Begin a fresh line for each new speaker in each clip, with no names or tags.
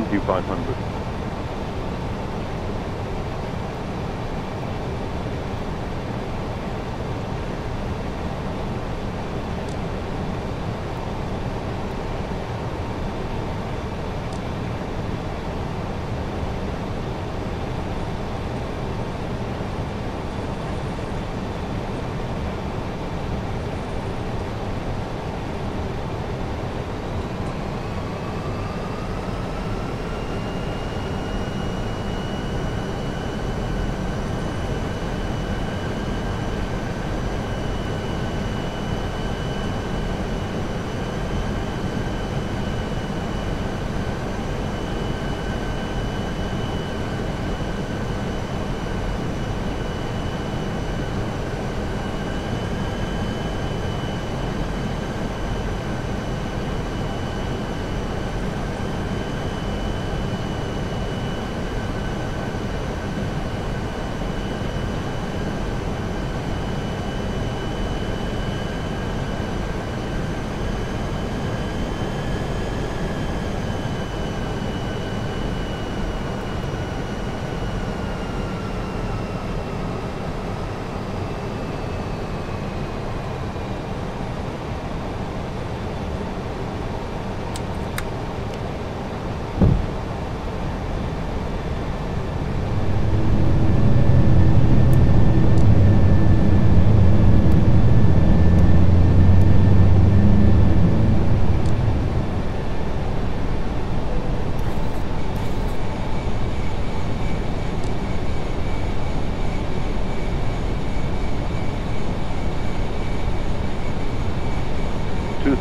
2500.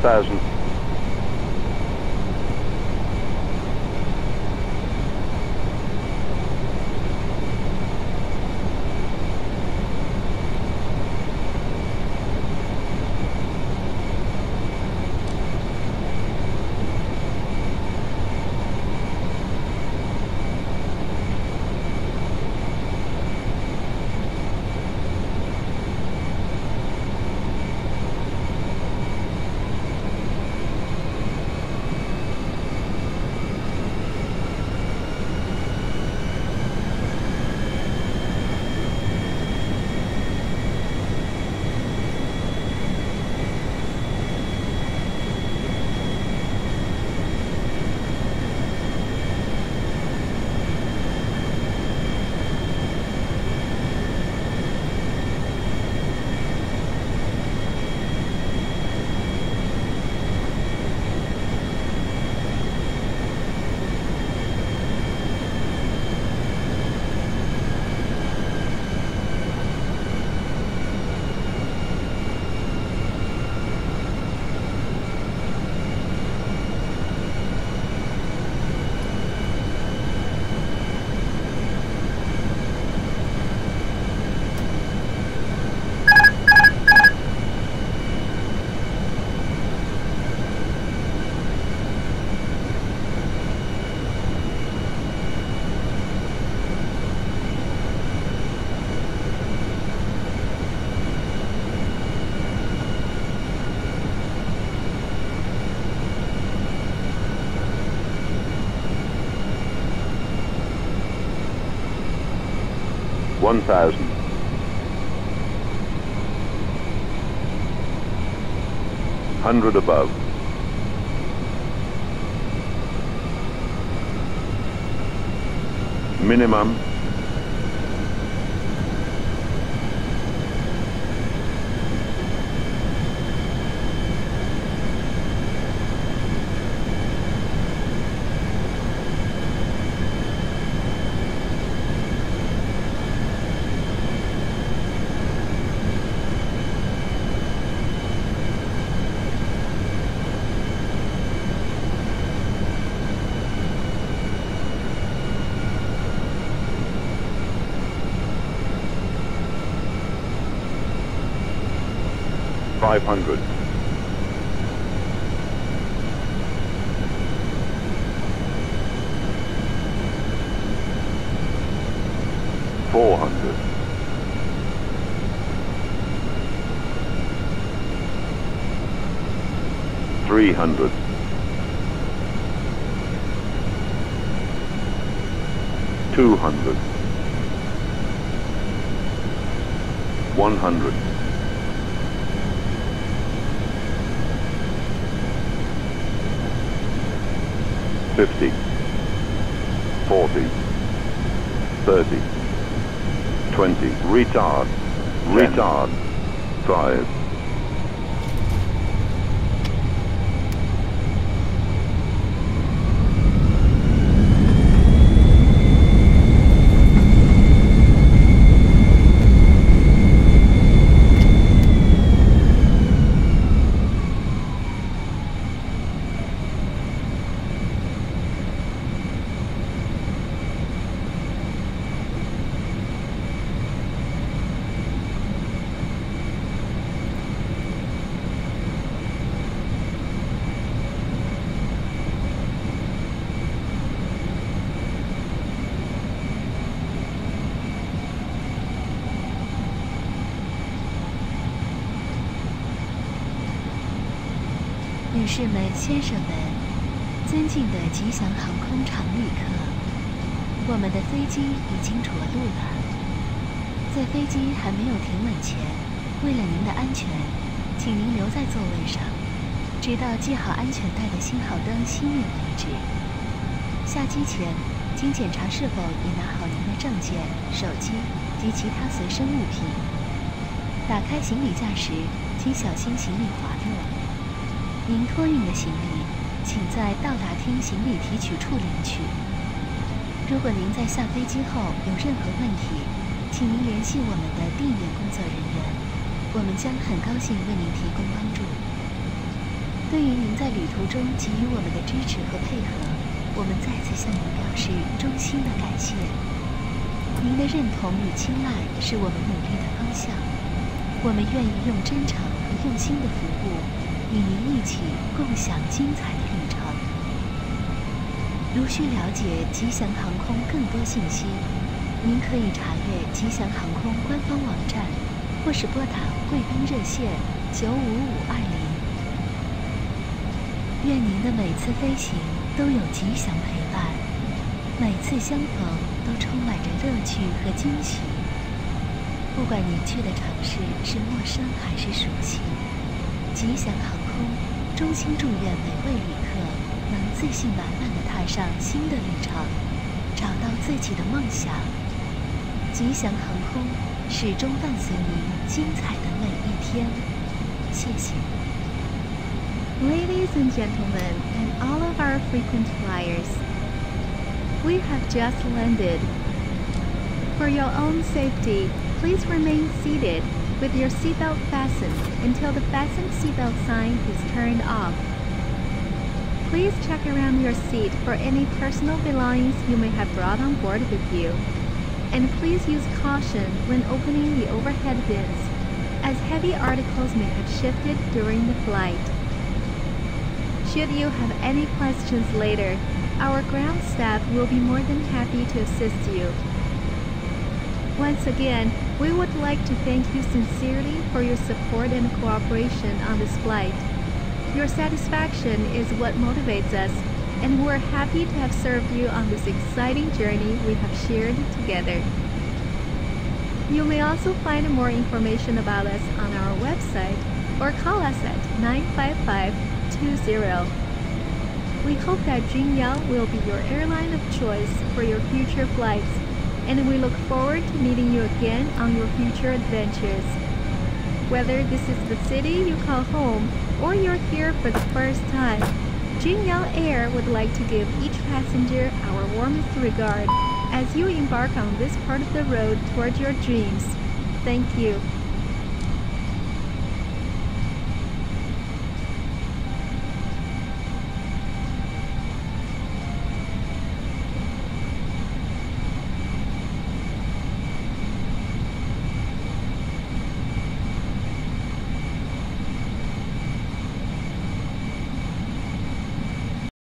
vantagem. 1,000. Hundred above. Minimum five hundred. Four hundred. Three hundred. 200 100 50 40 30 20 retard retard. 5
女士们、先生们，尊敬的吉祥航空常旅客，我们的飞机已经着陆了。在飞机还没有停稳前，为了您的安全，请您留在座位上，直到系好安全带的信号灯熄灭为止。下机前，请检查是否已拿好您的证件、手机及其他随身物品。打开行李架时，请小心行李滑。您托运的行李，请在到达厅行李提取处领取。如果您在下飞机后有任何问题，请您联系我们的地面工作人员，我们将很高兴为您提供帮助。对于您在旅途中给予我们的支持和配合，我们再次向您表示衷心的感谢。您的认同与青睐是我们努力的方向，我们愿意用真诚和用心的服务。与您一起共享精彩的旅程。如需了解吉祥航空更多信息，您可以查阅吉祥航空官方网站，或是拨打贵宾热线九五五二零。愿您的每次飞行都有吉祥陪伴，每次相逢都充满着乐趣和惊喜。不管您去的城市是陌生还是熟悉，吉祥航。衷心祝愿每位旅客能自信满满的踏上新的旅程，找到自己的梦想。吉祥航空始终伴随您精彩的每一天。谢谢。
Ladies and gentlemen, and all of our frequent flyers, we have just landed. For your own safety, please remain seated with your seatbelt fastened until the fasten seatbelt sign is turned off. Please check around your seat for any personal belongings you may have brought on board with you. And please use caution when opening the overhead bins, as heavy articles may have shifted during the flight. Should you have any questions later, our ground staff will be more than happy to assist you. Once again, we would like to thank you sincerely for your support and cooperation on this flight. Your satisfaction is what motivates us, and we're happy to have served you on this exciting journey we have shared together. You may also find more information about us on our website or call us at 95520. We hope that Juneyao will be your airline of choice for your future flights and we look forward to meeting you again on your future adventures. Whether this is the city you call home or you're here for the first time, Juneyao Air would like to give each passenger our warmest regard as you embark on this part of the road towards your dreams. Thank you.